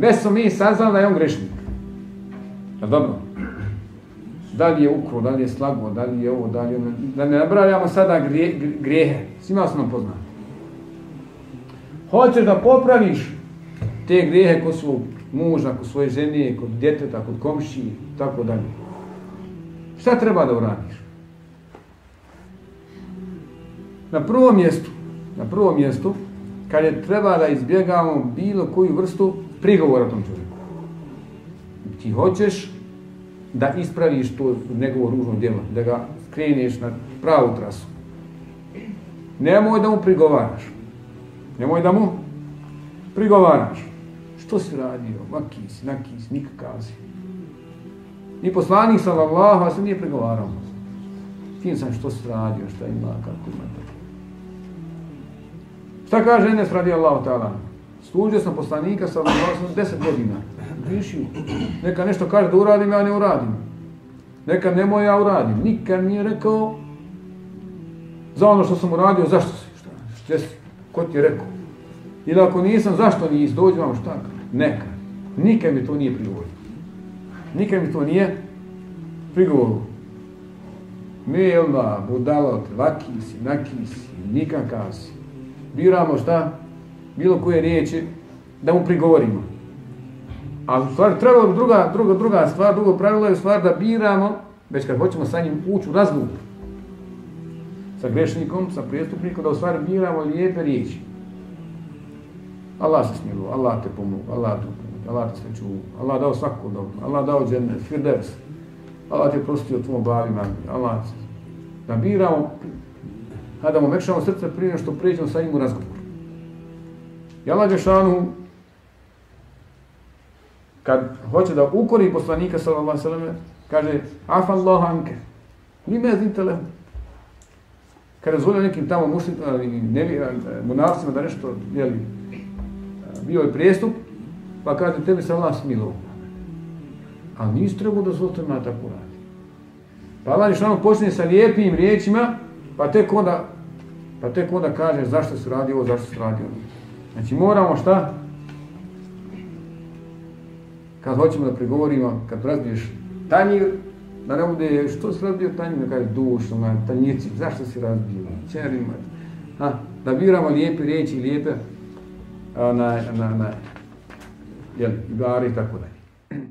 Već smo mi saznali da je on grešnik. Je dobro. Da li je ukro, da li je slago, da li je ovo, da li je ono. Da ne nabravljamo sada grije, grijehe. Svima smo poznati. Hoćeš da popraviš te grijehe kod svog muža, kod svoje žene, kod djeteta, kod komši, tako dalje. Šta treba da uradiš? Na prvom mjestu, na prvom mjestu, kad je treba da izbjegamo bilo koju vrstu prigovora tom čovjeku. Ti hoćeš da ispraviš to njegovo ružno djelo, da ga skreneš na pravu trasu. Nemoj da mu prigovaraš. Nemoj da mu prigovaraš. Što si radio? Vaki si, naki si, nikakav si. Ni poslanik sallallahu, a se nije prigovarao. Tim sam što si radio, šta ima, kako ima. Šta kaže Enes radi Allahu ta'ala? Služio sam poslanika sa 10 godina. Grišio. Neka nešto kaže da uradim, ja ne uradim. Neka nemoj ja uradim. Nikad nije rekao za ono što sam uradio, zašto si? Šta, šta si? Ko ti je rekao? Ili ako nisam, zašto nisi? Dođi vam šta? Neka. Nikad mi to nije prigovorio. Nikad mi to nije prigovorio. Mi je onda budalo, vaki si, naki si, nikakav si biramo šta? Bilo koje riječi da mu prigovorimo. A u stvari trebalo bi druga, druga, druga stvar, drugo pravilo je stvar da biramo, već kad hoćemo sa njim ući u razgovor sa grešnikom, sa prijestupnikom, da u stvari biramo lijepe riječi. Allah se smilu, Allah te pomogu, Allah te pomogu, Allah te sve čuvu, Allah dao svako dobro, Allah dao džene, firdevs, Allah te prostio tvojom bavima, Allah te... Da biramo a da mu mekšamo srce prije što pređemo sa njim u razgovor. I Allah Đešanu, kad hoće da ukori poslanika sallallahu sallam, kaže, afa Allah anke, ni me zintele. Kad je nekim tamo muslim, nevi, monarcima da nešto, jeli, bio je prijestup, pa kaže, tebi se Allah smilo. Ali nisi trebao da zvolite na tako radi. Pa Allah Đešanu počne sa lijepim riječima, Pa tek onda, pa tek onda kaže zašto se radi ovo, zašto se radi ovo. Znači moramo šta? Kad hoćemo da pregovorimo, kad razbiješ tanjir, da ne bude što si razbio tanjir, kaže dušno, na tanjici, zašto se razbio, čerima. Ha, da biramo lijepe riječi, lijepe na, na, na, jel, igari i tako dalje.